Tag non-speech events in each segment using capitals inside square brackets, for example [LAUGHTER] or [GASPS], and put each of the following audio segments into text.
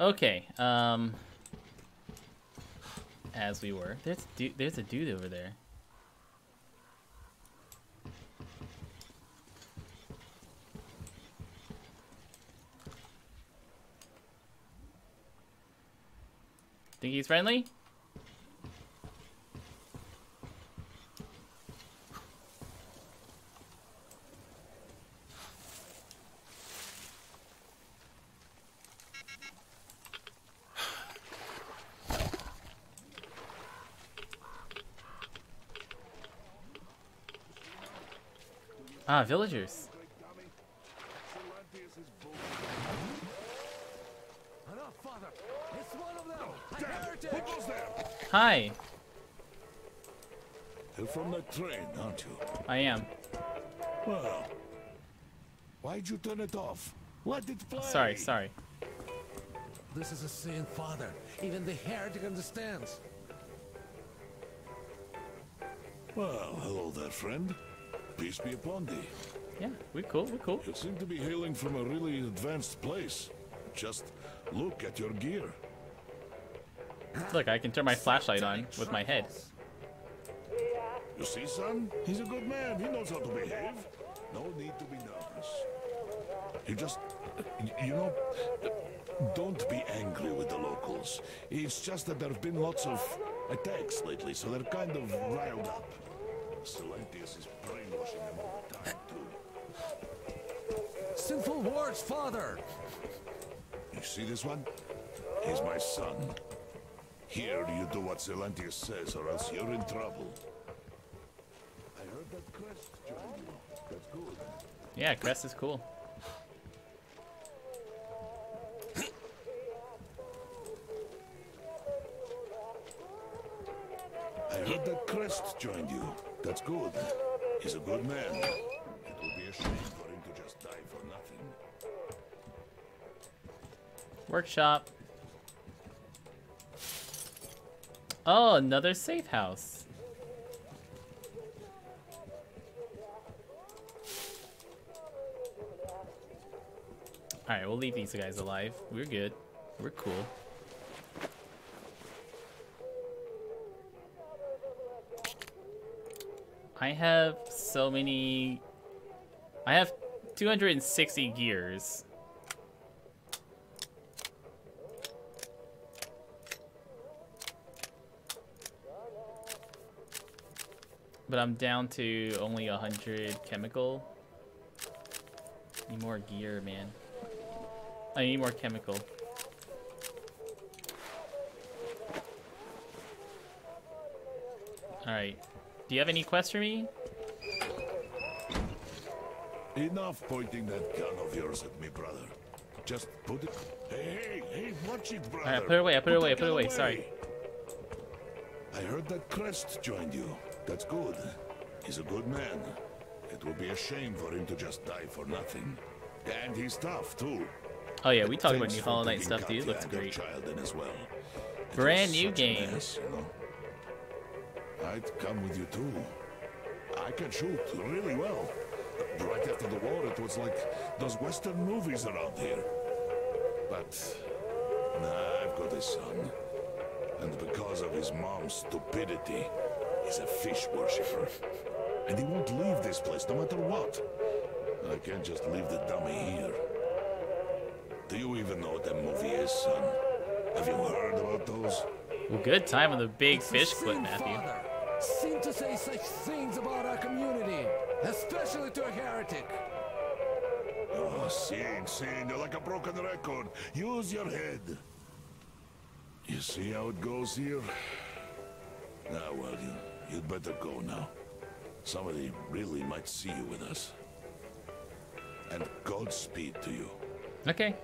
okay. Um, as we were. There's du there's a dude over there. Think he's friendly? Ah, villagers. Hi. You're from the train, aren't you? I am. Well, why'd you turn it off? Let it play. Sorry, sorry. This is a sin, Father. Even the heretic understands. Well, hello there, friend. Peace be upon thee. Yeah, we're cool, we're cool. You seem to be hailing from a really advanced place. Just look at your gear. Look, I can turn my flashlight on with my head. You see, son? He's a good man. He knows how to behave. No need to be nervous. You just, you know, don't be angry with the locals. It's just that there have been lots of attacks lately, so they're kind of riled up. Silentius is brainwashing them all the time, too. Sinful words, Father! You see this one? He's my son. Here you do what Silentius says, or else you're in trouble. I heard that Krest joined you. That's good. Yeah, Krest is cool. I heard that Krest joined you. That's good. He's a good man. It would be a shame for him to just die for nothing. Workshop. Oh, another safe house. Alright, we'll leave these guys alive. We're good. We're cool. I have so many... I have 260 gears. But I'm down to only 100 chemical. Need more gear, man. I need more chemical. Alright. Do you have any quests for me? Enough pointing that gun of yours at me, brother. Just put it. Hey, hey, hey, watch it, brother. Alright, put it away, I put it away, I put it gun away, sorry. I heard that Krest joined you. That's good. He's a good man. It would be a shame for him to just die for nothing. And he's tough, too. Oh yeah, we talked about New Hollow Knight stuff, dude. Looks great. child in as well. Brand new game. mess, you know. I'd come with you too. I can shoot really well. Right after the war, it was like those Western movies around here. But nah, I've got a son. And because of his mom's stupidity, he's a fish worshipper. And he won't leave this place no matter what. I can't just leave the dummy here. Do you even know what that movie is, son? Have you heard about those? Well, good time on the big fish clip, Matthew. Father. Sin to say such things about our community, especially to a heretic. Oh, sin, sin, you're like a broken record. Use your head. You see how it goes here? Ah, well, you, you'd better go now. Somebody really might see you with us. And Godspeed to you. Okay.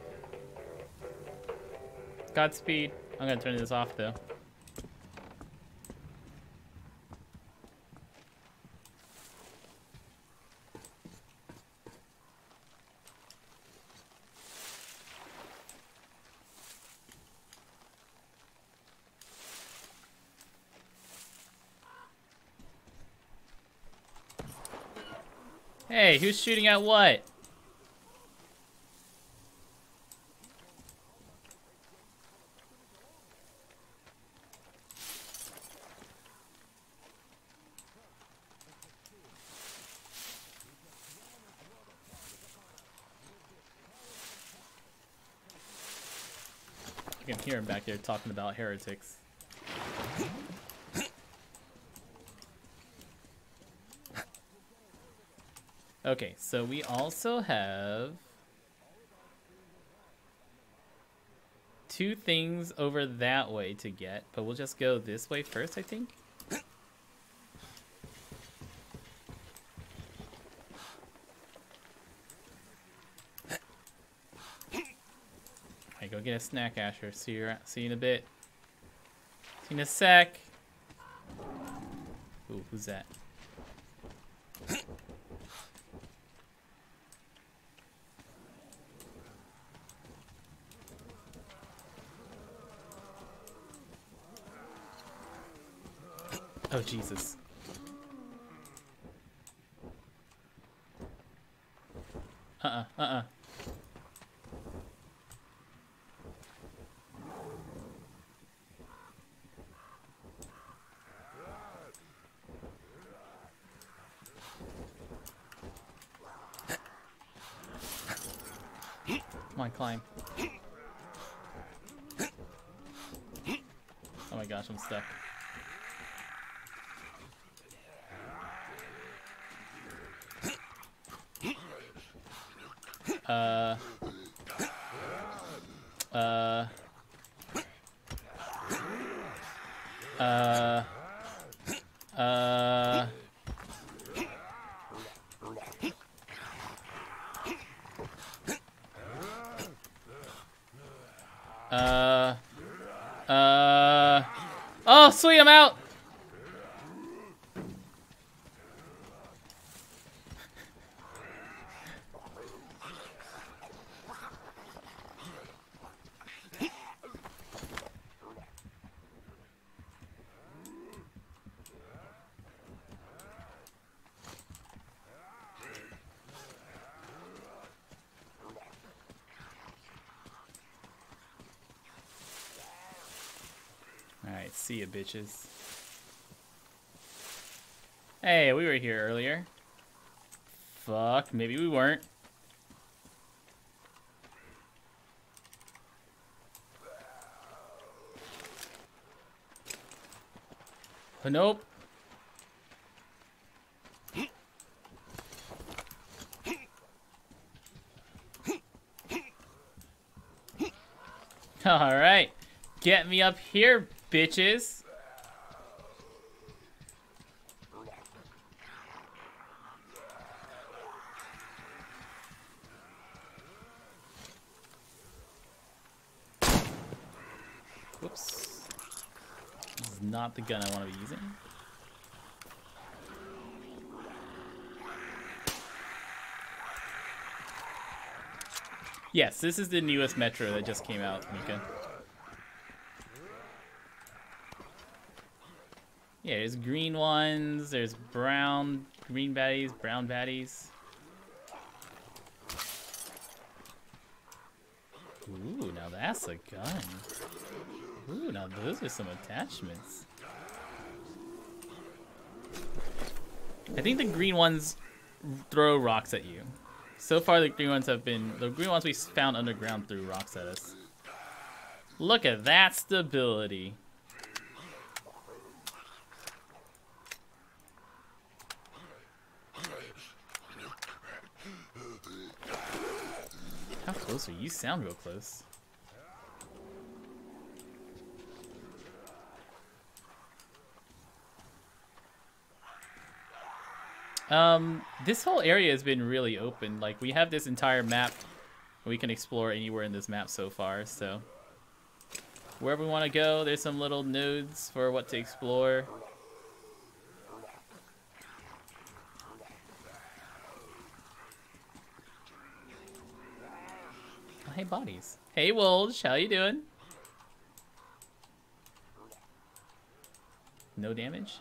Godspeed. I'm gonna turn this off though. Wait, who's shooting at what? I can hear him back there talking about heretics. Okay, so we also have two things over that way to get, but we'll just go this way first, I think. Alright, go get a snack, Asher. See you, see you in a bit. See you in a sec. Ooh, who's that? Oh, Jesus. Uh-uh, uh-uh. On, climb. Oh my gosh, I'm stuck. Uh. Uh. Uh. Uh. Uh. Uh. Oh, sweet, I'm out! Alright, see ya, bitches. Hey, we were here earlier. Fuck, maybe we weren't. Oh, nope. [LAUGHS] Alright. Get me up here, bitches. Whoops. This is not the gun I want to be using. Yes, this is the newest Metro that just came out, Mika. Yeah, there's green ones, there's brown, green baddies, brown baddies. Ooh, now that's a gun. Ooh, now those are some attachments. I think the green ones throw rocks at you. So far, the green ones have been the green ones we found underground threw rocks at us. Look at that stability. How close are you? You sound real close. Um, this whole area has been really open. Like, we have this entire map. We can explore anywhere in this map so far, so... Wherever we want to go, there's some little nodes for what to explore. Oh, hey, bodies. Hey, Wolge, how you doing? No damage?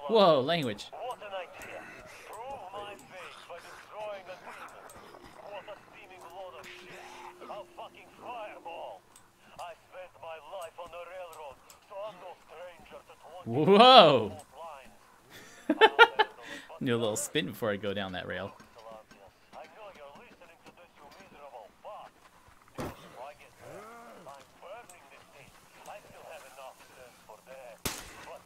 to 20 Whoa! fault lines. [LAUGHS] I'll handle it, but Do a little spin before I go down that rail. Silentius, I know you're listening to this, you miserable fuck. I get I'm burning this thing. I still have enough sense for that. But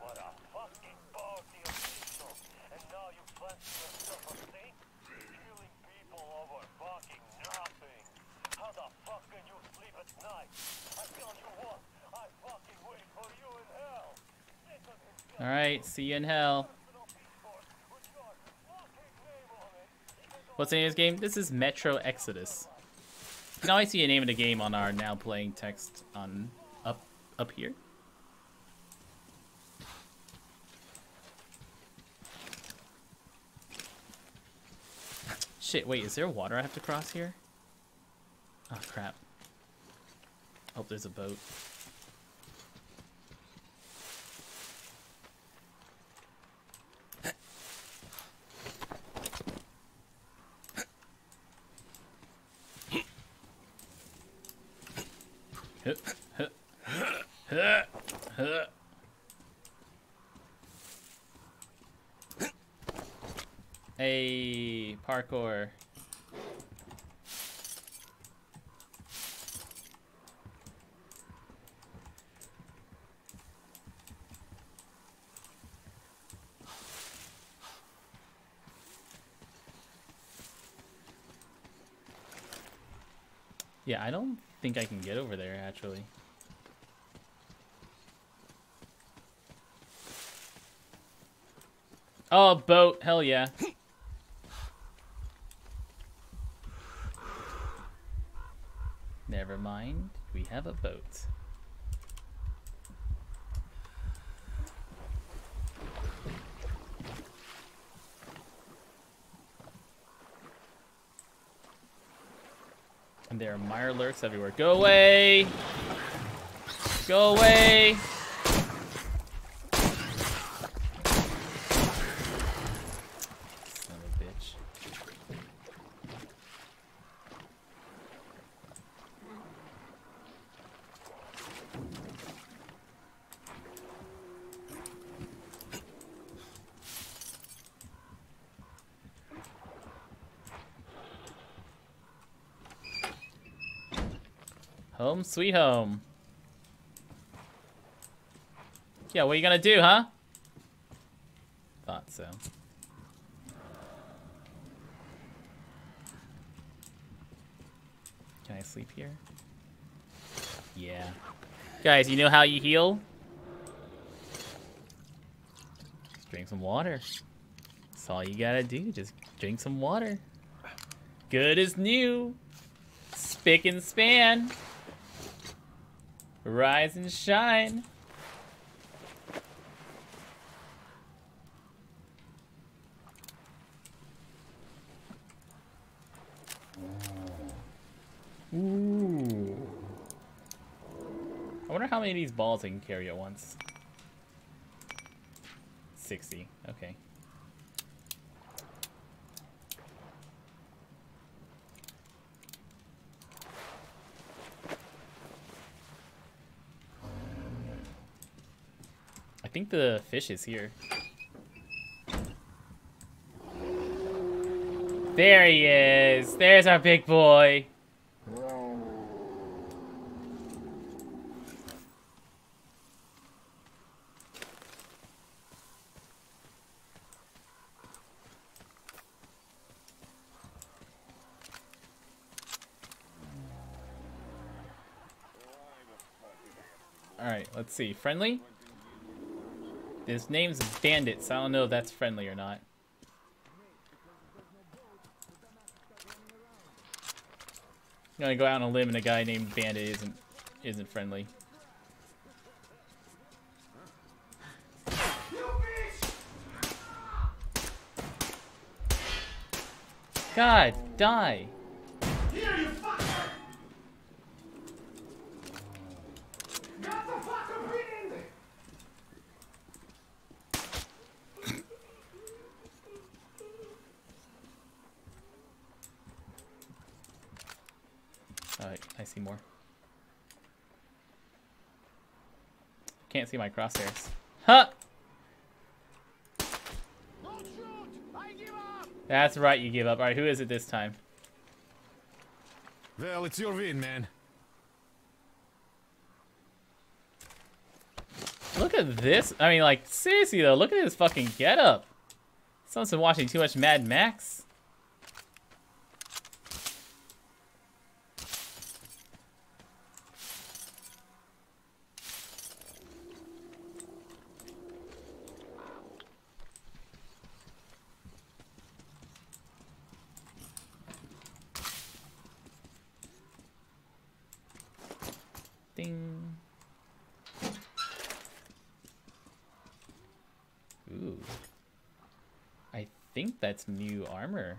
what a fucking party of people. And now you fancy yourself a saint? Killing people over fucking nothing. How the fuck can you sleep at night? I tell you what, I fucking wait for you in hell. Satan himself Alright, see you in hell. What's the name of this game? This is Metro Exodus. You can always see a name of the game on our now playing text on up up here. Shit, wait, is there water I have to cross here? Oh crap. Oh, there's a boat. Huh, huh, huh, huh. Hey, parkour. Yeah, I don't think I can get over there actually. Oh, boat. Hell yeah. Never mind. We have a boat. And there are mire lurks everywhere. Go away! Go away! Son of a bitch. Home sweet home. Yeah, what are you gonna do, huh? Thought so. Can I sleep here? Yeah. Guys, you know how you heal? Just drink some water. That's all you gotta do. Just drink some water. Good as new. Spick and span. Rise and shine. Ooh. I wonder how many of these balls I can carry at once. 60. Okay. I the fish is here. There he is. There's our big boy. Alright, let's see. Friendly? His name's Bandit, so I don't know if that's friendly or not. I'm gonna go out on a limb and a guy named Bandit isn't isn't friendly. God, die. Alright, I see more. Can't see my crosshairs. Huh! That's right, you give up. Alright, who is it this time? Well, it's your win, man. Look at this. I mean, like, seriously though, look at this fucking getup. Someone's been watching too much Mad Max. Ding. Ooh. I new armor.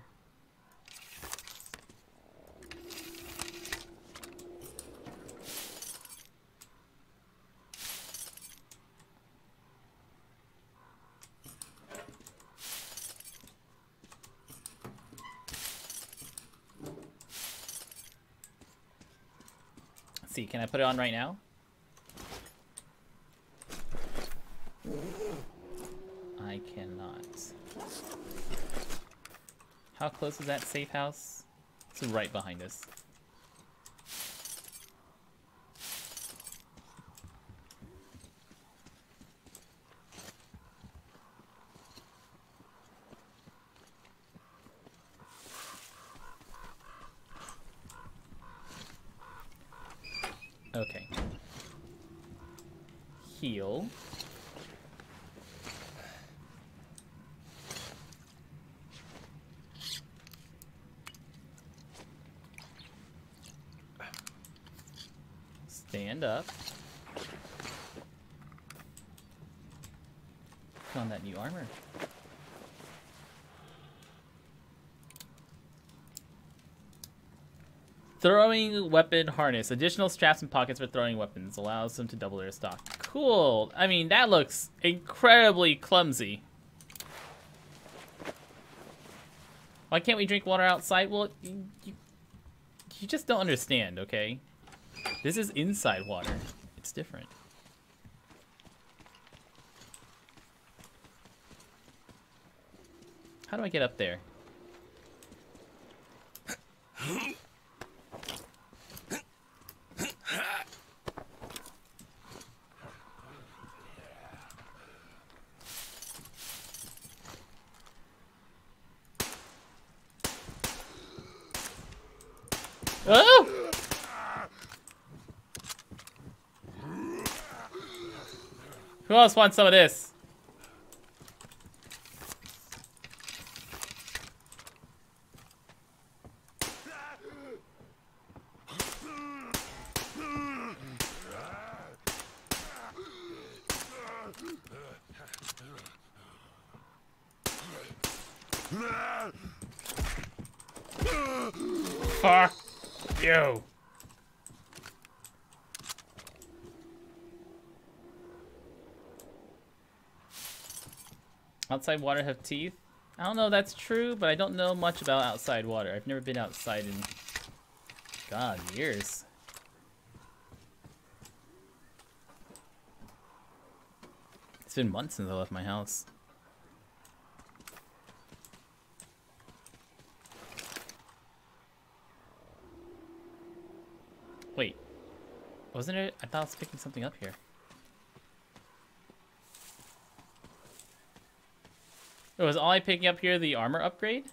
See, can I put it on right now? I cannot. How close is that safe house? It's right behind us. Okay. Heal. Stand up. Put on that new armor. Throwing weapon harness. Additional straps and pockets for throwing weapons. Allows them to double their stock. Cool. I mean, that looks incredibly clumsy. Why can't we drink water outside? Well, you, you, you just don't understand, okay? This is inside water. It's different. How do I get up there? Oh! Who else wants some of this? Outside water have teeth? I don't know if that's true, but I don't know much about outside water. I've never been outside in, God, years. It's been months since I left my house. Wait. Wasn't it? I thought I was picking something up here. Oh, was all I picking up here the armor upgrade?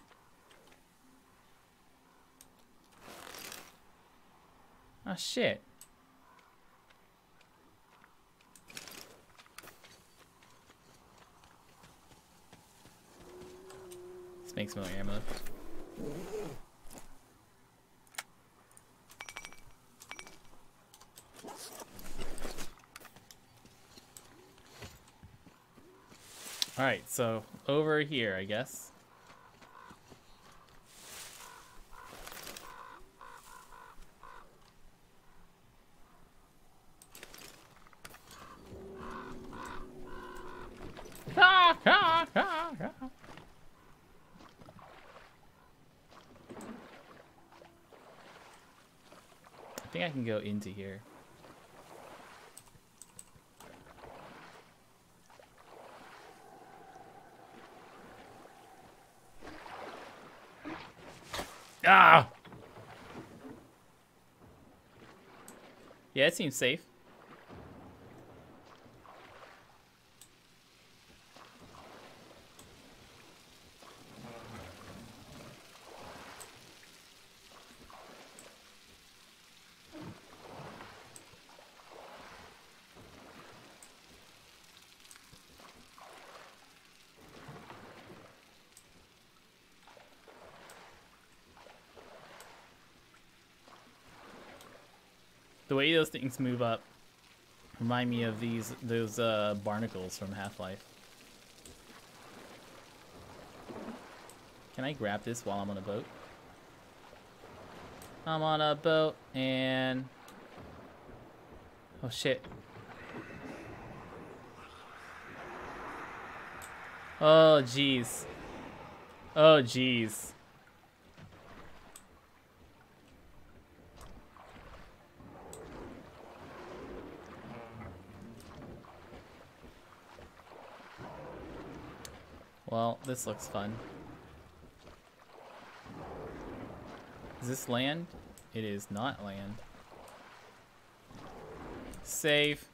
Oh shit. Let's make some more ammo. Alright, so over here, I guess. Ah. think I can go into here. Ah! It seems safe. Way those things move up remind me of these those uh, barnacles from Half-Life. Can I grab this while I'm on a boat? I'm on a boat and oh shit. Oh jeez. Oh jeez. Well, this looks fun. Is this land? It is not land. Save.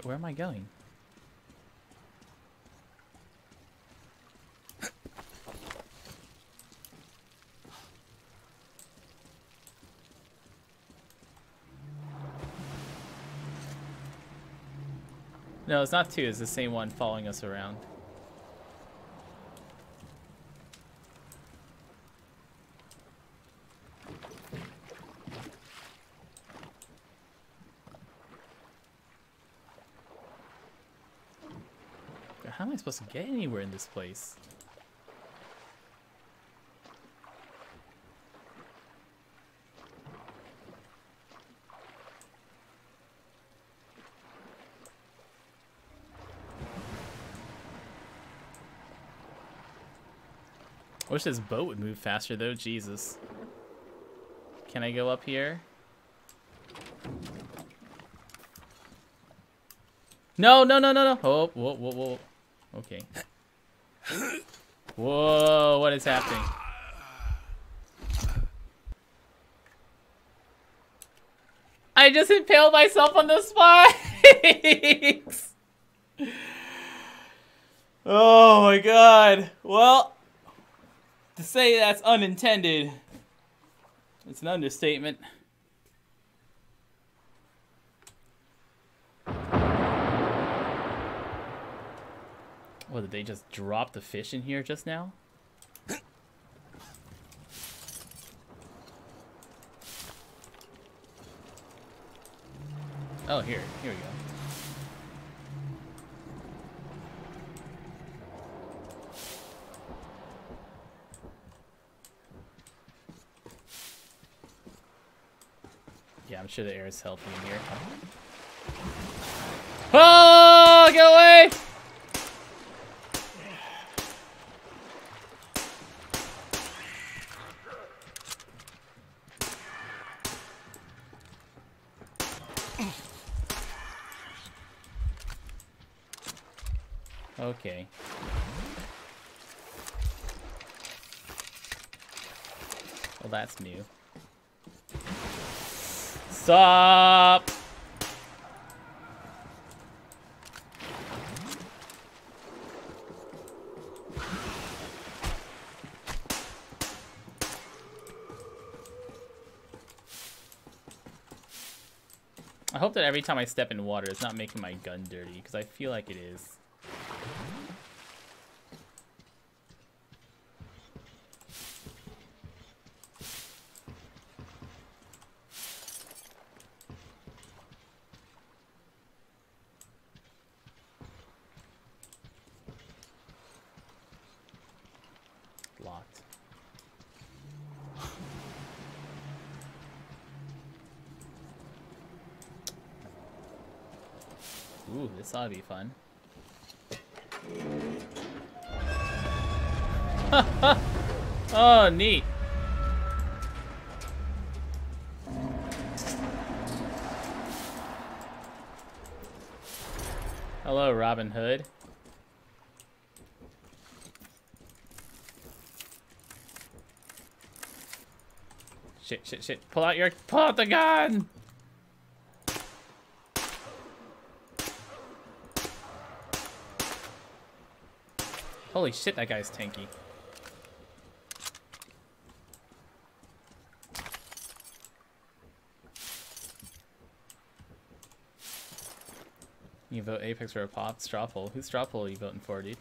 Shit, where am I going? No, it's not two. It's the same one following us around. Supposed to get anywhere in this place? I wish this boat would move faster though, Jesus. Can I go up here? No, no, no, no, no. Oh, whoa, whoa, whoa. Whoa, what is happening? I just impaled myself on the spikes! [LAUGHS] oh my god. Well, to say that's unintended, it's an understatement. What, did they just drop the fish in here just now? Oh, here. Here we go. Yeah, I'm sure the air is healthy in here. Oh, get away! Okay. Well, that's new. Stop! I hope that every time I step in water, it's not making my gun dirty, because I feel like it is. Locked. Ooh, this ought be fun. [LAUGHS] oh, neat. Hello, Robin Hood. Shit, shit, shit. Pull out your, pull out the gun! Holy shit, that guy's tanky. You vote Apex or a pop? Straw poll. Who's straw poll are you voting for, dude?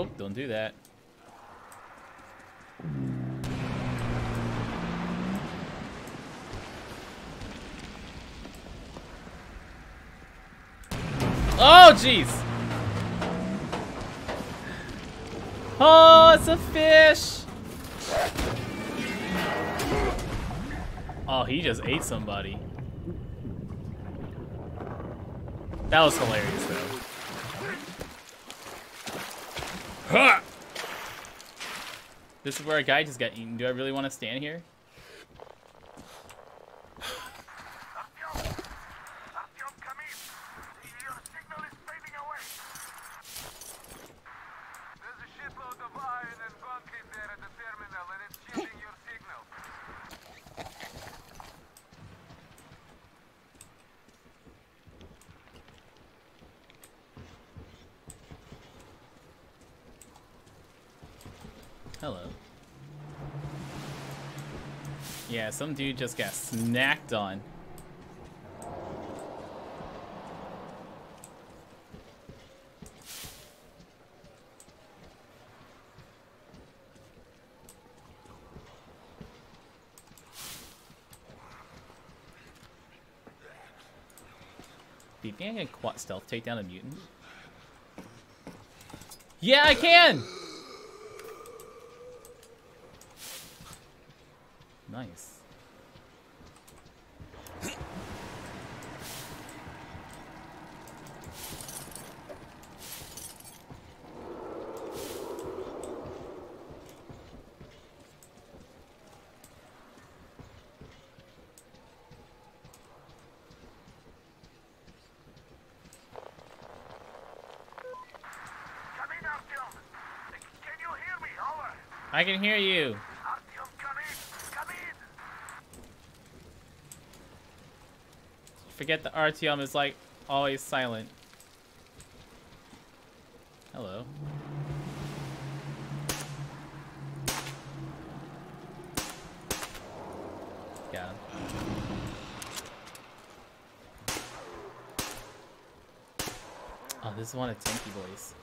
Oop, don't do that. Oh, jeez! Oh, it's a fish! Oh, he just ate somebody. That was hilarious, though. Ha! This is where a guy just got eaten. Do I really want to stand here? Artyom! Artyom, come in! Your signal is fading away! There's a shitload of iron and concrete there at the terminal, and it's shielding your signal. Hello. Yeah, some dude just got snacked on. Do you think I can quad stealth take down a mutant? Yeah, I can! Nice. Come in, Artyom! Can you hear me? Over! I can hear you. Forget the Artyom is like always silent. Hello. Yeah. Oh, this is one of Tanky Boys.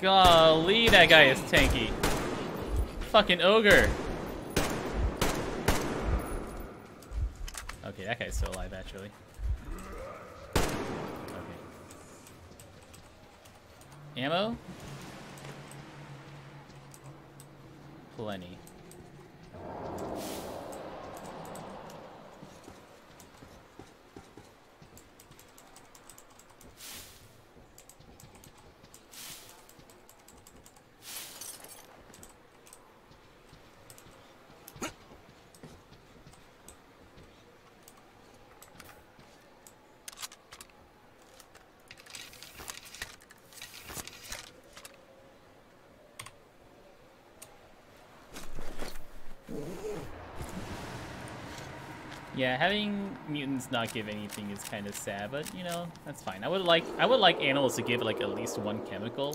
Golly, that guy is tanky. Fucking ogre. Okay, that guy's still alive, actually. Okay. Ammo? Plenty. Yeah, having mutants not give anything is kind of sad, but you know that's fine. I would like I would like animals to give like at least one chemical,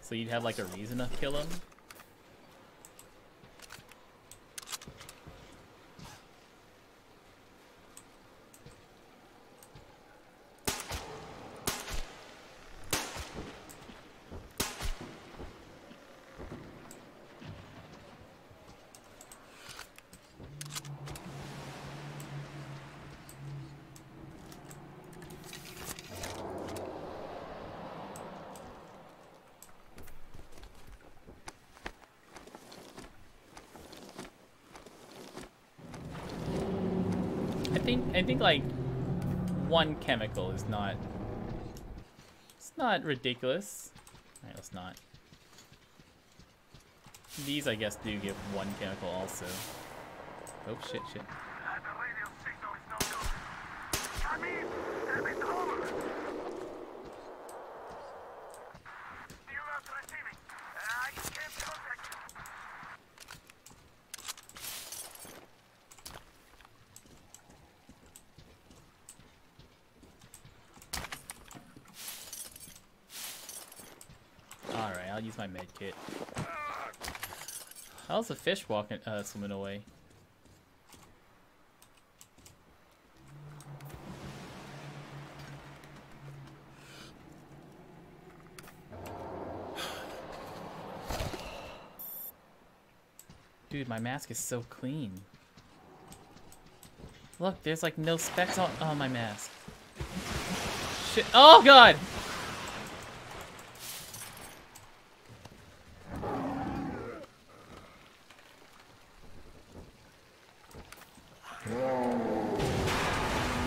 so you'd have like a reason to kill them. I think like one chemical is not it's not ridiculous. Alright, let's not. These I guess do give one chemical also. Oh shit shit. The radio signal is no good. Come in! Damn it, over! Still not receiving. I can't contact you. Alright, I'll med. How's the fish walking uh swimming away? Dude, my mask is so clean. Look, there's like no specks on, on my mask. Shit. Oh god!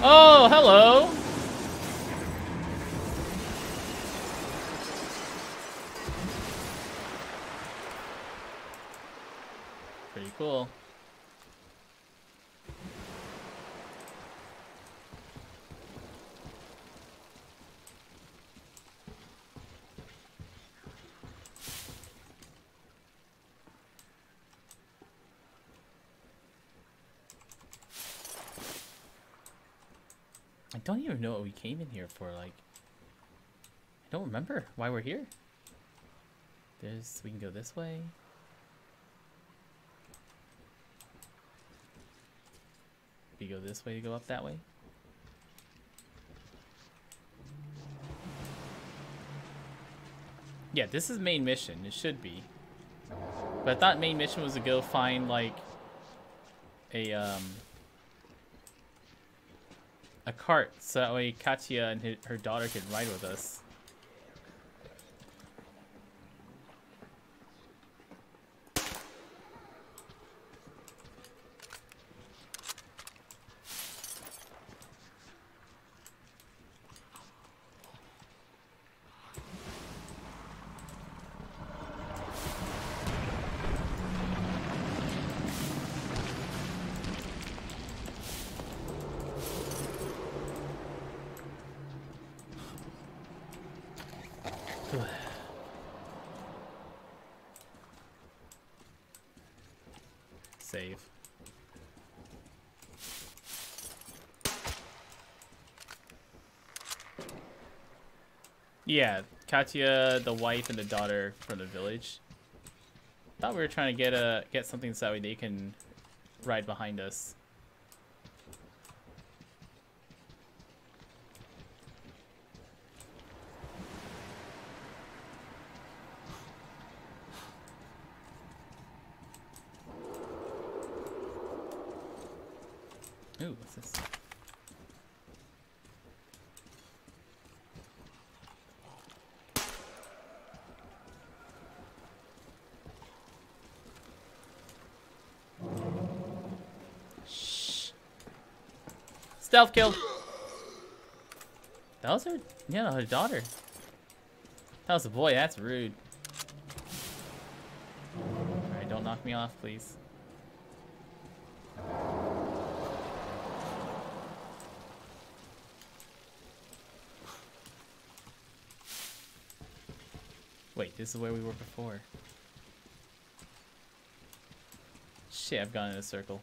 Oh, hello. Pretty cool. I don't even know what we came in here for, like... I don't remember why we're here. There's... we can go this way. We go this way to go up that way. Yeah, this is main mission. It should be. But I thought main mission was to go find, like, a, um... A cart, so that way Katya and her daughter can ride with us. Save. Yeah, Katya, the wife, and the daughter from the village. Thought we were trying to get a get something so that way they can ride behind us. Ooh, what's this? Shh. Stealth kill. That was her, yeah, her daughter. That was a boy, that's rude. Alright, don't knock me off, please. Wait, this is where we were before. Shit, I've gone in a circle.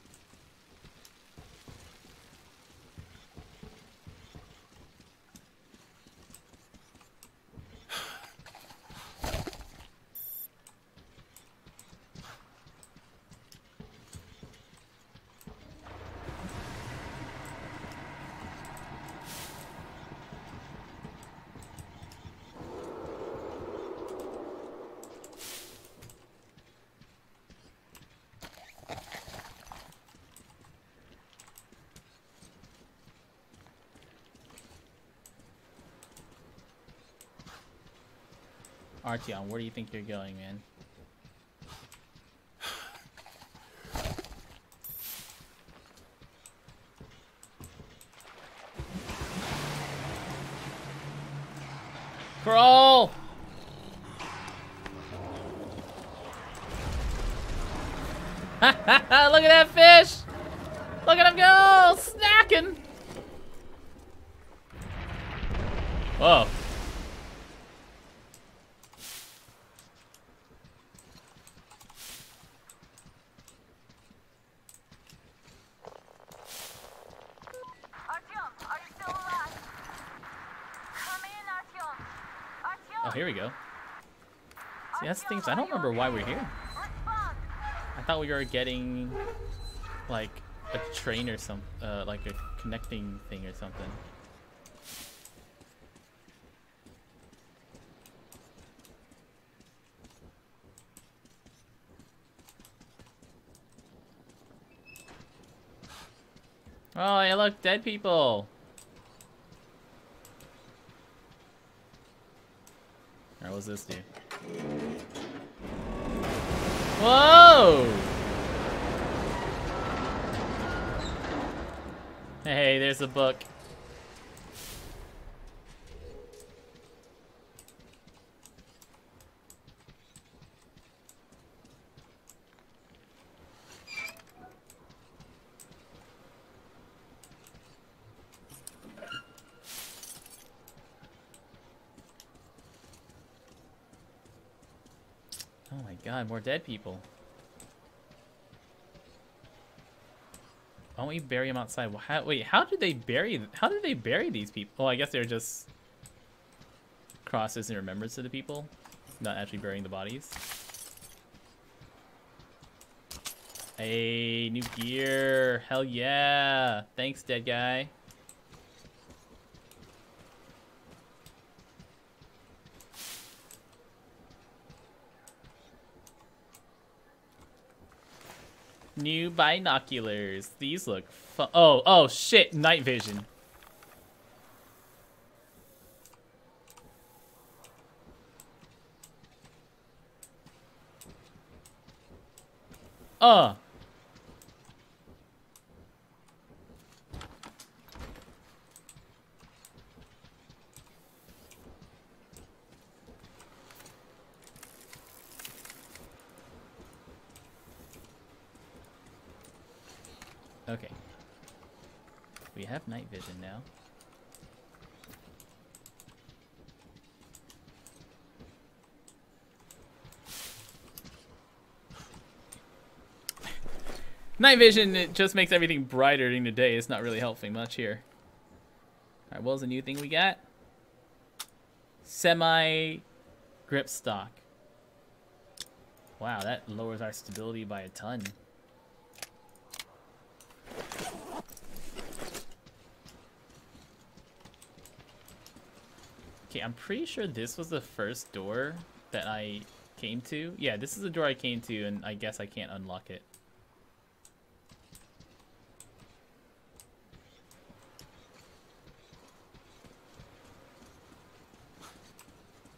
Artyom, where do you think you're going, man? Crawl! [LAUGHS] Look at that fish! Look at him go! Snacking! Whoa. Artyom, are you still alive? Come in, Artyom. Artyom. Oh, here we go. See, that's the thing. is I don't remember why we're here. I thought we were getting like a train or some, uh, like a connecting thing or something. Oh, hey, look, dead people. Alright, what's this do? Whoa! Hey, there's a book. Oh my god, more dead people. Why don't we bury them outside? How, wait, how did they bury? How did they bury these people? Oh, I guess they're just crosses in remembrance of the people, not actually burying the bodies. Hey, new gear! Hell yeah! Thanks, dead guy. New binoculars. These look fun. Oh, oh shit, night vision. Uh. Okay. We have night vision now. Night vision, it just makes everything brighter during the day. It's not really helping much here. Alright, what was the new thing we got? Semi grip stock. Wow, that lowers our stability by a ton. Okay, I'm pretty sure this was the first door that I came to. Yeah, this is the door I came to, and I guess I can't unlock it.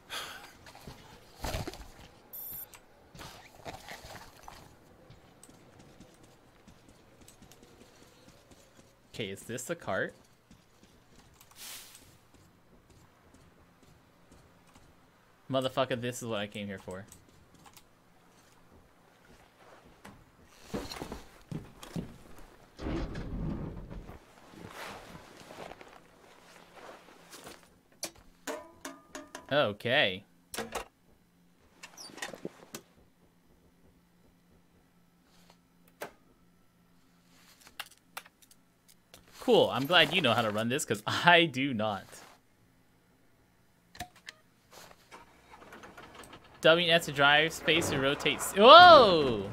[SIGHS] Okay, is this the cart? Motherfucker, this is what I came here for. Okay. Cool, I'm glad you know how to run this, because I do not. W and to drive, space to rotate. Whoa!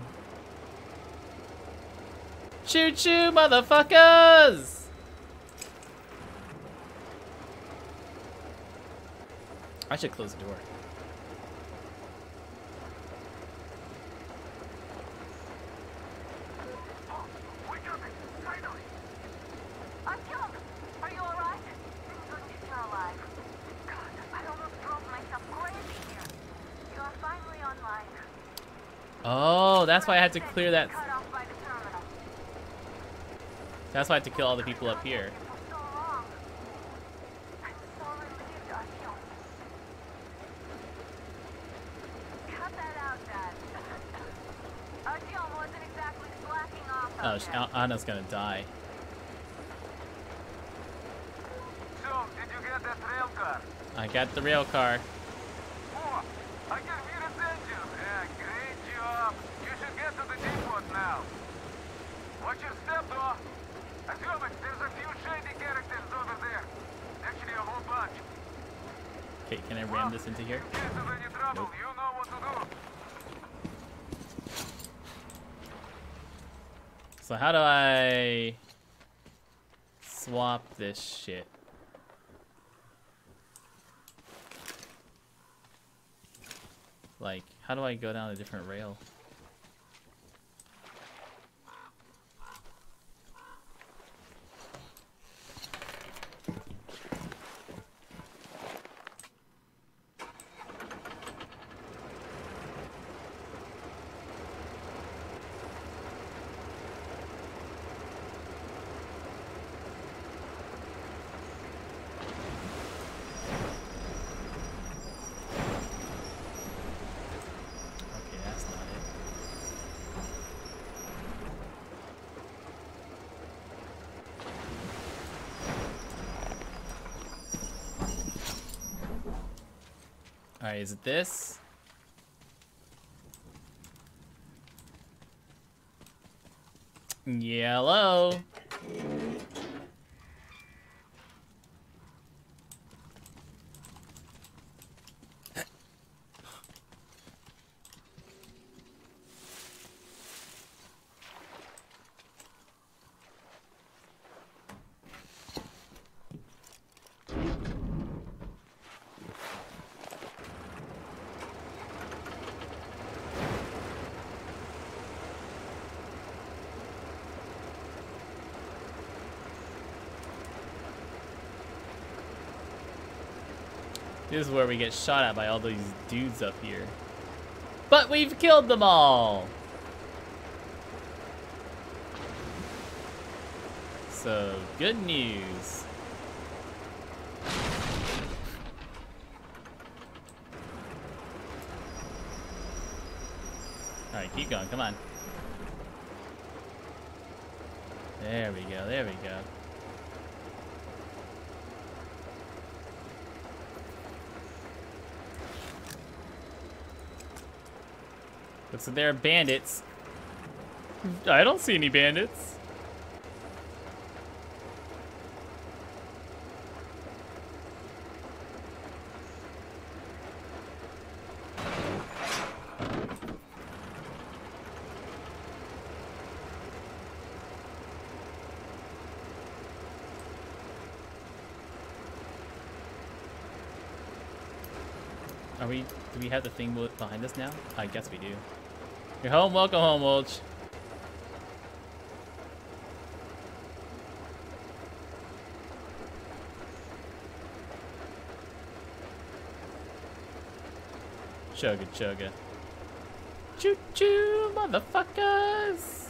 Choo choo, motherfuckers! I should close the door. Artyom, are you alright? Thank goodness you're alive. God, I almost drove myself crazy here. You are finally online. Oh, that's why I had to clear that. That's why I had to kill all the people up here. Oh, Anna's gonna die. So? I got the rail car. You know what to do. So how do I swap this shit? Like, how do I go down a different rail? Okay, that's not it. Alright, is it this? Yellow. This is where we get shot at by all these dudes up here. But we've killed them all! So, good news. Alright, keep going, come on. There we go, there we go. Looks like there are bandits. I don't see any bandits. Are we, do we have the thing behind us now? I guess we do. You're home, welcome home, Wolch. Chugga chugga. Choo choo, motherfuckers!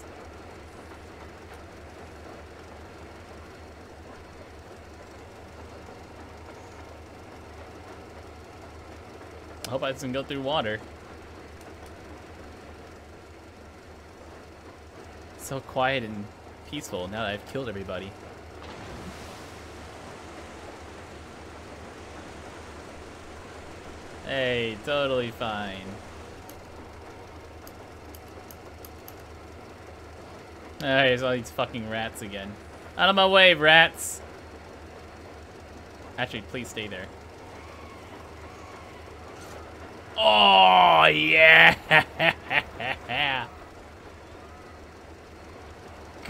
I doesn't go through water. So quiet and peaceful now that I've killed everybody. Hey, totally fine. Alright, there's all these fucking rats again. Out of my way, rats! Actually, please stay there. Oh, yeah! [LAUGHS]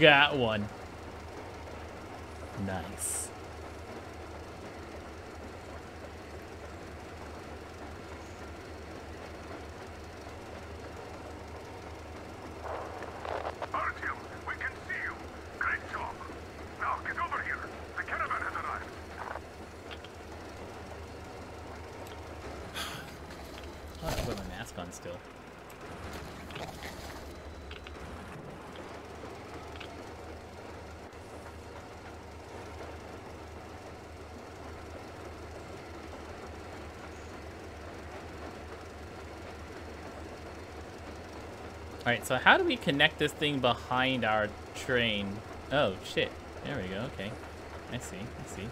Got one. Nice. Artyom, we can see you. Great job. Now get over here. The caravan has arrived. I have to put my mask on still. Alright, so how do we connect this thing behind our train? Oh, shit. There we go, okay. I see, I see.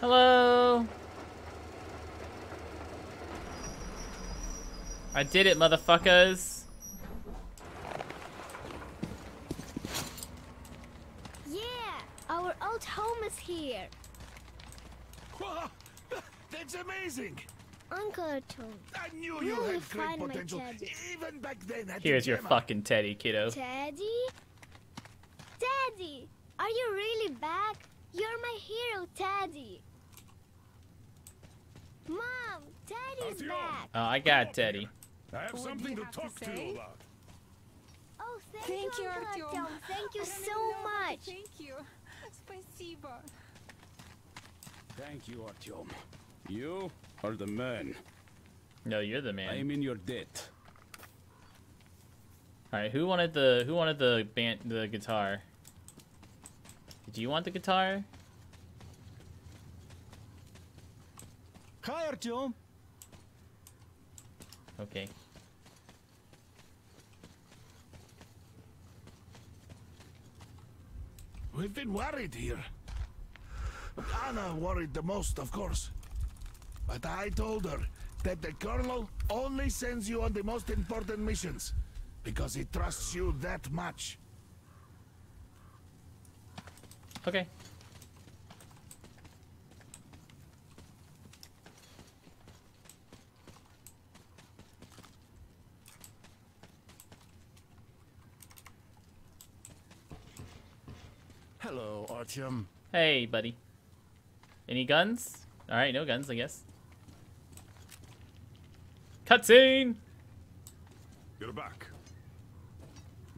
Hello? I did it, motherfuckers. Yeah, our old home is here. Wow, that's amazing! Uncle Artyom, I knew Where you will you had great find my potential, teddy? even back then at the Here's your Gemma. fucking teddy, kiddo. Daddy? Daddy, are you really back? You're my hero, Daddy. Mom, Daddy's Artyom. back. Oh, I got teddy. I have What do something you to have to talk to, say? you about. Oh, thank, Thank you, you, Uncle Artyom. Artyom. Thank you I don't so even know how to much. Thank you. Спасибо. Thank you, Artyom. You are the man. No, you're the man. I am in your debt. All right, who wanted the who wanted the band the guitar? Did you want the guitar? Hi, Artyom. Okay. We've been worried here. Anna worried the most, of course. But I told her that the Colonel only sends you on the most important missions because he trusts you that much. Okay. Hello, Artyom. Hey, buddy. Any guns? All right, no guns, I guess. Cutscene. You're back.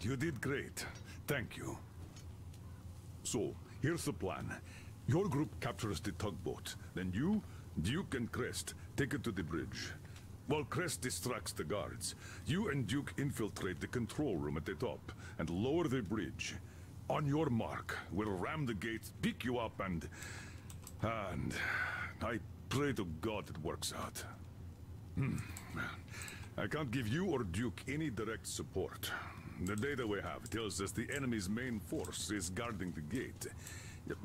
You did great. Thank you. So, here's the plan. Your group captures the tugboat. Then you, Duke, and Krest take it to the bridge. While Krest distracts the guards, you and Duke infiltrate the control room at the top and lower the bridge. On your mark, we'll ram the gates, pick you up, and... And... I pray to God it works out. I can't give you or Duke any direct support. The data we have tells us the enemy's main force is guarding the gate.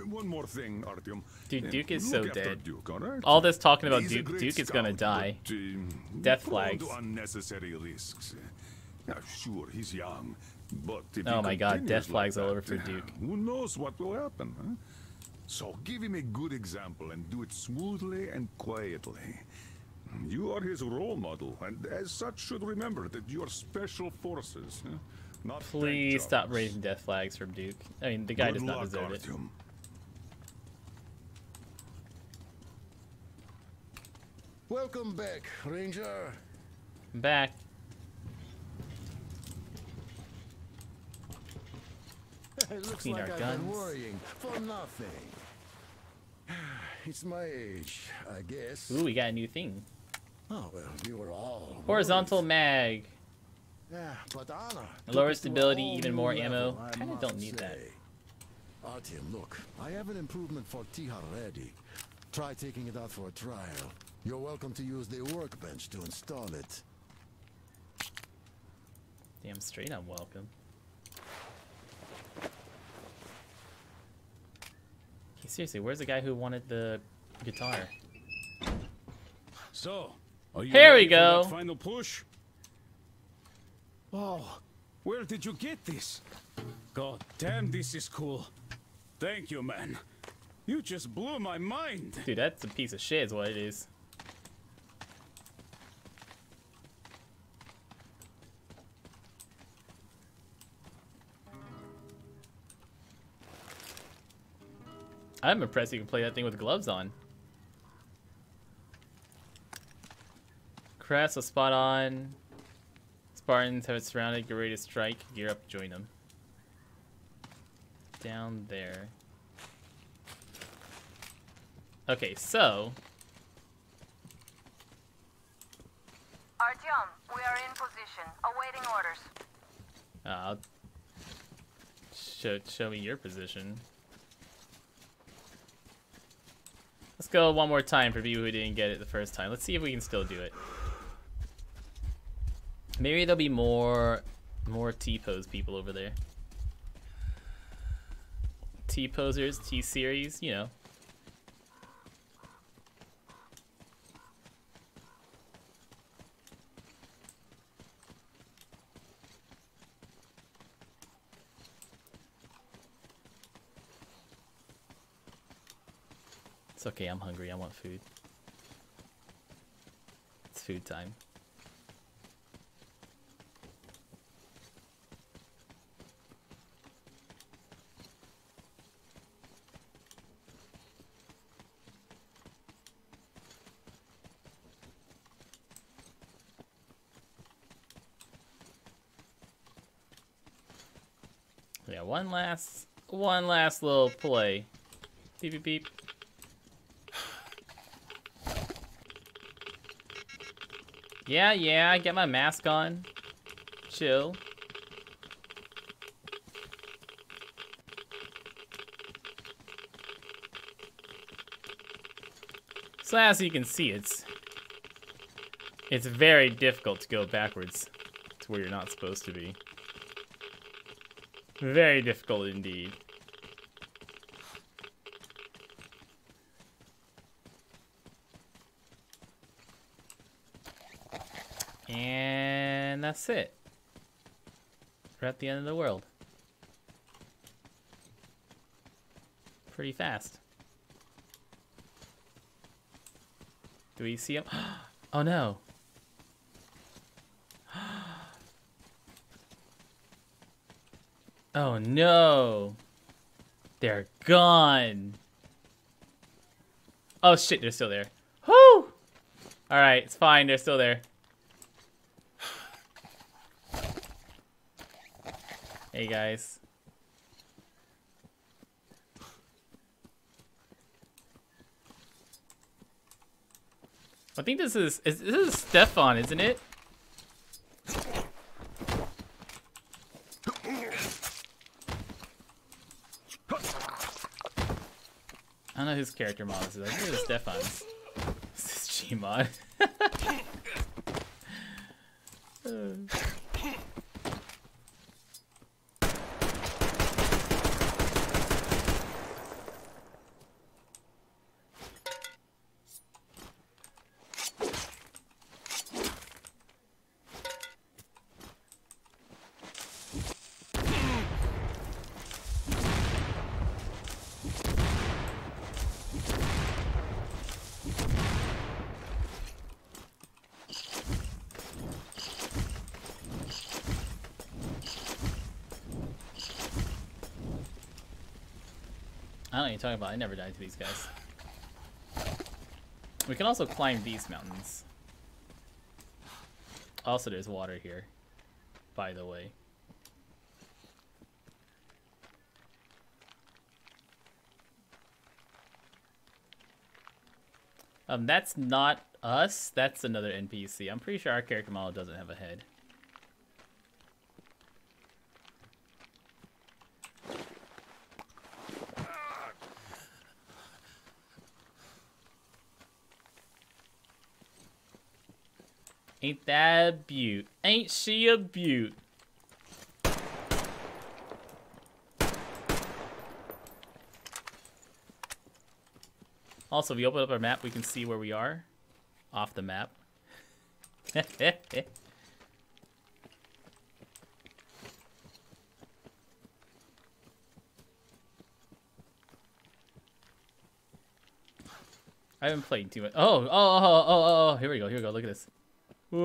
One more thing, Artyom. Dude, Duke is look so dead. Duke, all right? All this talking about He's Duke, Duke is gonna die. but, uh, Death flags. unnecessary risks. Now, sure, he's young, but if Oh my God, death flags like all over for Duke. Who knows what will happen? Huh? So give him a good example and do it smoothly and quietly. You are his role model, and as such should remember that you are special forces, not Please stop raising death flags from Duke. I mean, the guy Good does not luck, deserve it. Artyom. Welcome back, Ranger. I'm back. [LAUGHS] It looks Clean like our I've been guns. worrying for nothing. [SIGHS] It's my age, I guess. Ooh, we got a new thing. Oh well, we were all Horizontal mag. Yeah, but Anna. Lower it to a stability, even more level, ammo. I Kinda don't need that. say. Artyom, look, I have an improvement for Tihar ready. Try taking it out for a trial. You're welcome to use the workbench to install it. Damn straight I'm welcome. Okay, seriously, where's the guy who wanted the guitar? So, are you Here we ready for that go. final push? Oh, where did you get this? God damn, this is cool. Thank you, man. You just blew my mind. Dude, that's a piece of shit is what it is. I'm impressed you can play that thing with gloves on. Crafts a spot on. Spartans have it surrounded. Get ready to strike. Gear up. Join them. Down there. Okay, so Artyom, we are in position, awaiting orders. uh, show show me your position. Let's go one more time for people who didn't get it the first time. Let's see if we can still do it. Maybe there'll be more more T-pose people over there. T-posers, T-series, you know. It's okay, I'm hungry. I want food. It's food time. Yeah, one last, one last little play. Beep beep beep. Yeah, yeah, I get my mask on. Chill. So as you can see, it's it's very difficult to go backwards to where you're not supposed to be. Very difficult indeed. And that's it. We're at the end of the world. Pretty fast. Do we see him? [GASPS] Oh no. Oh no. They're gone. Oh shit, they're still there. Whoo! Alright, it's fine, they're still there. Hey guys. I think this is, is this is Stefan, isn't it? I don't know whose character mod is. I think it's Stefan's. This is G [LAUGHS] Gmod. [LAUGHS] [LAUGHS] I don't know what you're talking about. I never died to these guys. We can also climb these mountains. Also, there's water here, by the way. Um, that's not us. That's another NPC. I'm pretty sure our character model doesn't have a head. Ain't that a beaut? Ain't she a beaut? Also, if we open up our map, we can see where we are off the map. [LAUGHS] I haven't played too much. Oh, oh, oh, oh, oh, oh, oh, here we go, here we go, look at this. Whoa!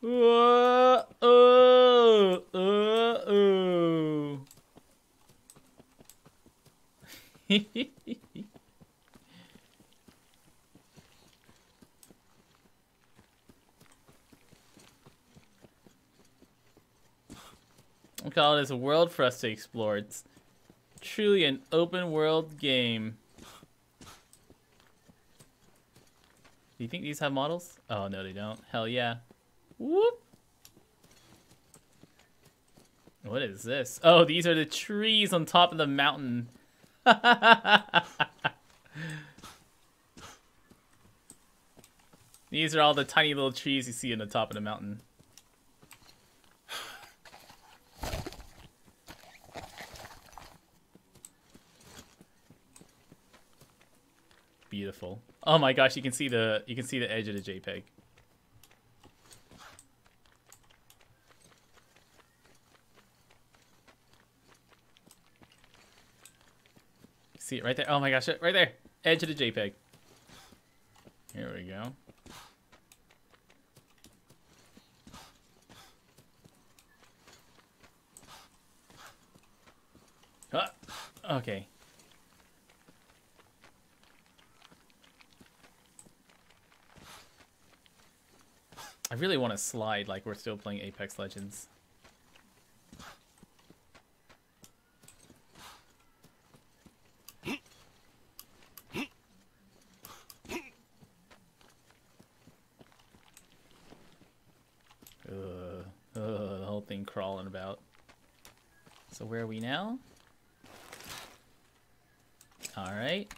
Whoa! Oh! Oh! oh. Look at all this world for us to explore. It's truly an open world game. Do you think these have models? Oh, no, they don't. Hell yeah. Whoop! What is this? Oh, these are the trees on top of the mountain. [LAUGHS] these are all the tiny little trees you see on the top of the mountain. Beautiful. Oh my gosh, you can see the you can see the edge of the JPEG. See it right there? Oh my gosh, right there. Edge of the JPEG. Here we go. Ah, okay. I really want to slide like we're still playing Apex Legends. Ugh, ugh, the whole thing crawling about. So where are we now? Alright.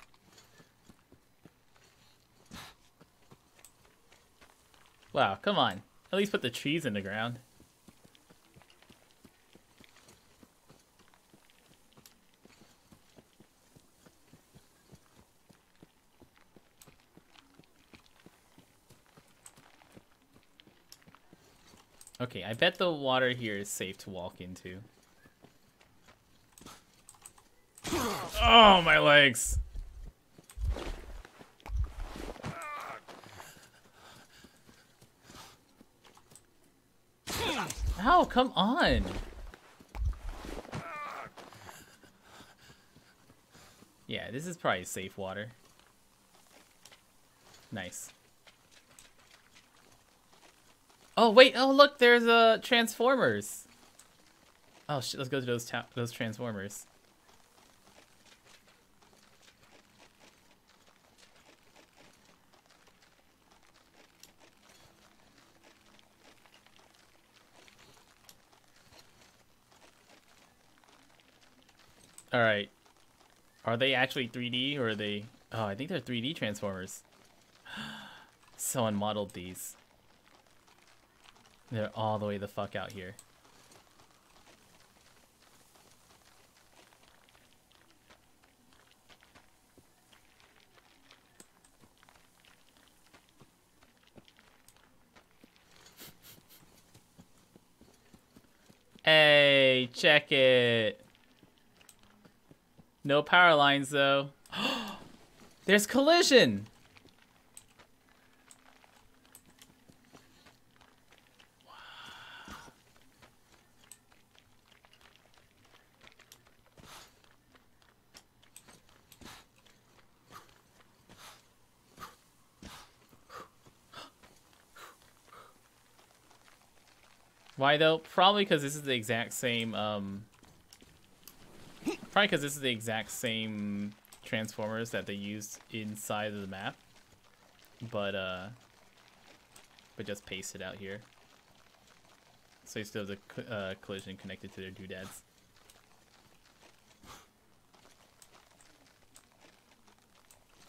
Wow, come on. At least put the trees in the ground. Okay, I bet the water here is safe to walk into. Oh, my legs! Ow, come on! Yeah, this is probably safe water. Nice. Oh, wait, oh look, there's uh, Transformers! Oh shit, let's go to those, those Transformers. Alright. Are they actually 3D or are they... Oh, I think they're 3D Transformers. [GASPS] Someone modeled these. They're all the way the fuck out here. [LAUGHS] Hey, check it. No power lines, though. [GASPS] There's collision! Why though? Probably because this is the exact same um, Probably because this is the exact same Transformers that they used inside of the map. But, uh... But just pasted out here. So you still have the uh, collision connected to their doodads.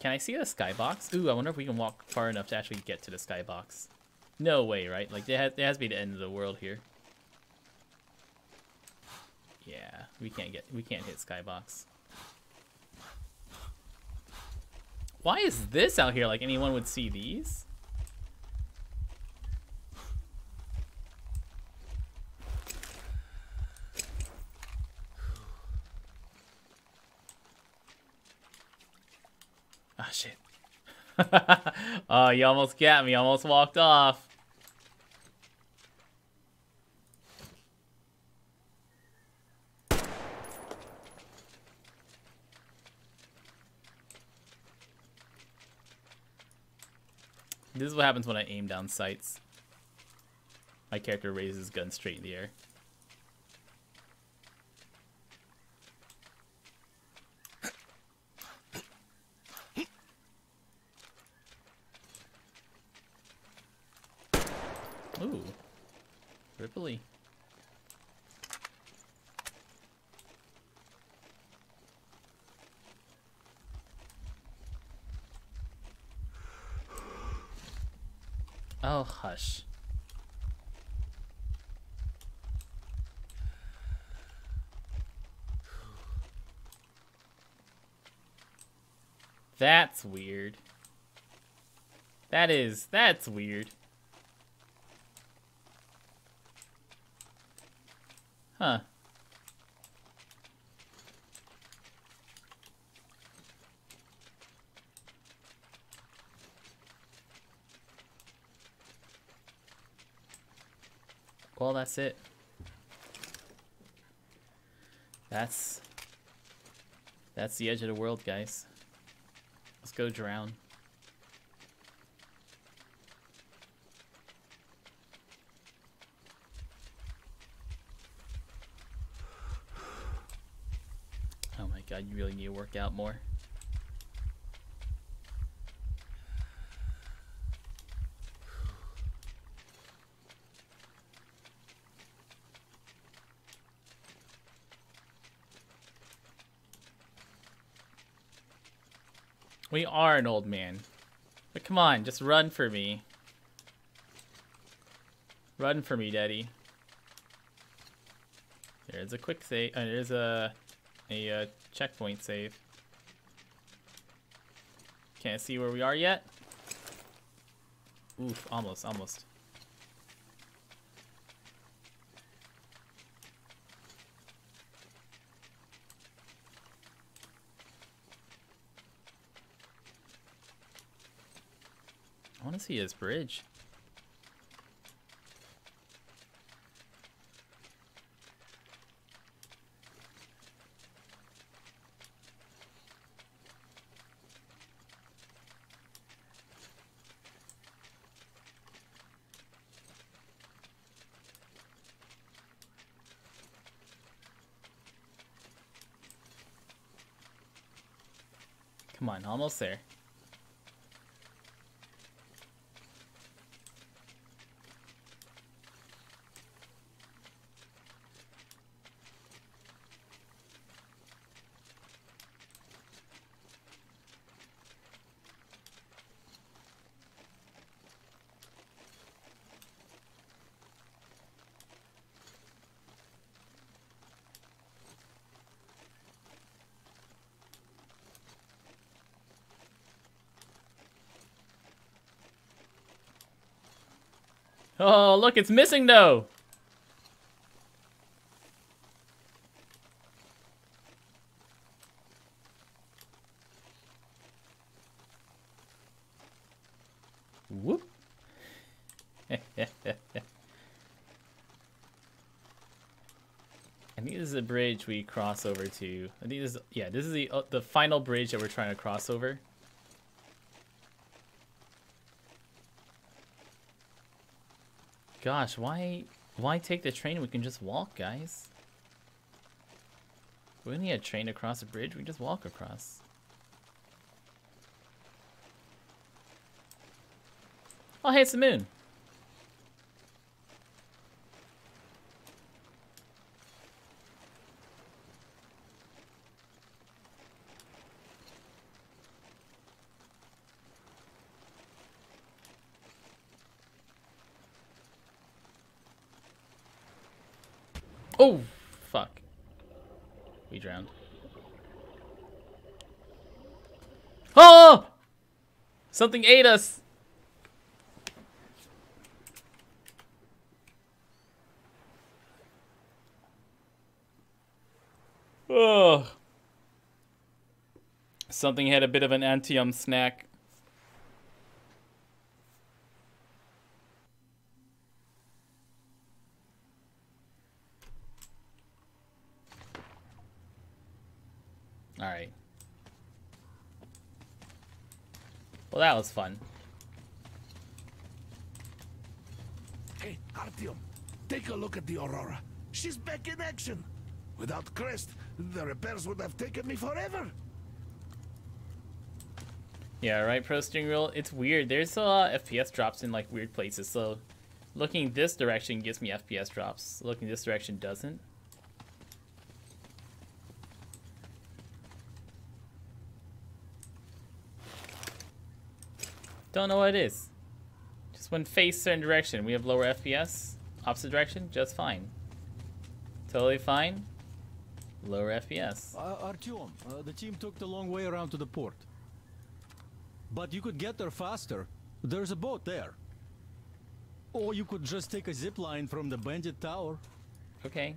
Can I see the skybox? Ooh, I wonder if we can walk far enough to actually get to the skybox. No way, right? Like, it has, it has to be the end of the world here. Yeah, we can't get, we can't hit skybox. Why is this out here? Like, anyone would see these? Ah, shit. oh, [LAUGHS] you almost got me. Almost walked off. This is what happens when I aim down sights. My character raises his gun straight in the air. Ooh. Ripley. Oh, hush. That's weird. That is, that's weird. Huh. Well, that's it. That's... That's the edge of the world, guys. Go drown. Oh my god, you really need to work out more. We are an old man. But come on, just run for me. Run for me, daddy. There's a quick save. Uh, there's a a uh, checkpoint save. Can't see where we are yet. Oof, almost, almost. Want to see his bridge. Come on, almost there. Oh, look, it's missing though. Whoop. [LAUGHS] I think this is a bridge we cross over to. I think this is, yeah, this is the uh, the final bridge that we're trying to cross over. Gosh, why why take the train? We can just walk, guys. We don't need a train across a bridge. We can just walk across. Oh, hey, it's the moon. Oh, fuck. We drowned. Oh! Something ate us. Oh. Something had a bit of an Artyom snack. All right. Well, that was fun. Hey, Artyom, take a look at the Aurora. She's back in action. Without Krest, the repairs would have taken me forever. Yeah, right, Pro Steering Wheel. It's weird. There's a uh, FPS drops in like weird places. So looking this direction gives me FPS drops. Looking this direction doesn't. Don't know what it is. Just when face certain direction, we have lower FPS. Opposite direction, just fine. Totally fine. Lower FPS. Uh, Artyom, uh, the team took the long way around to the port. But you could get there faster. There's a boat there. Or you could just take a zip line from the bandit tower. Okay.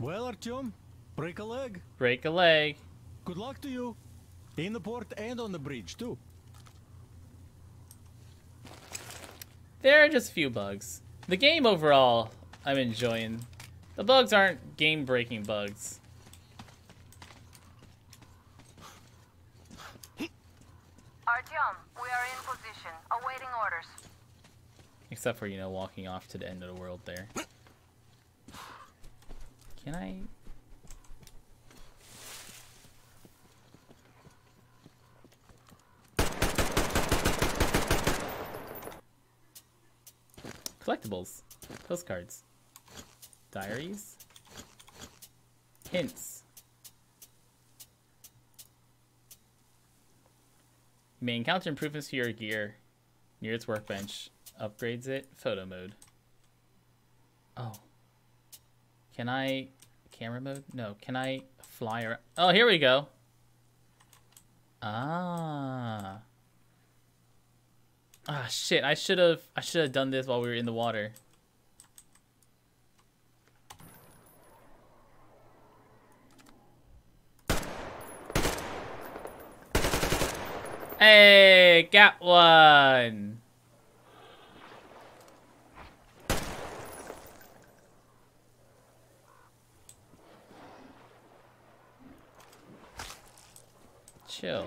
Well, Artyom, break a leg. Break a leg. Good luck to you. In the port and on the bridge, too. There are just a few bugs. The game overall, I'm enjoying. The bugs aren't game-breaking bugs. Artyom, we are in position, awaiting orders. Except for, you know, walking off to the end of the world there. Can I... Collectibles. Postcards. Diaries. Hints. You may encounter improvements to your gear near its workbench. Upgrades it. Photo mode. Oh. Can I... Camera mode? No. Can I fly around? Oh, here we go. Ah. Ah, shit. I should have... I should have done this while we were in the water. Hey, got one. Chill.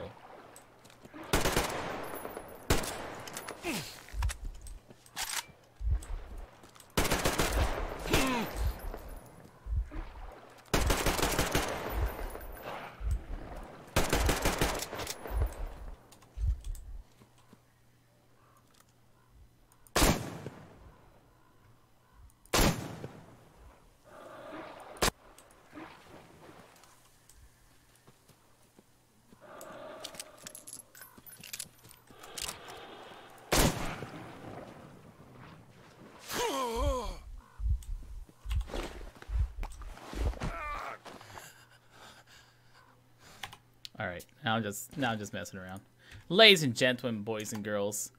All right, now I'm just now I'm just messing around. Ladies and gentlemen, boys and girls,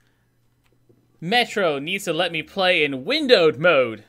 Metro needs to let me play in windowed mode.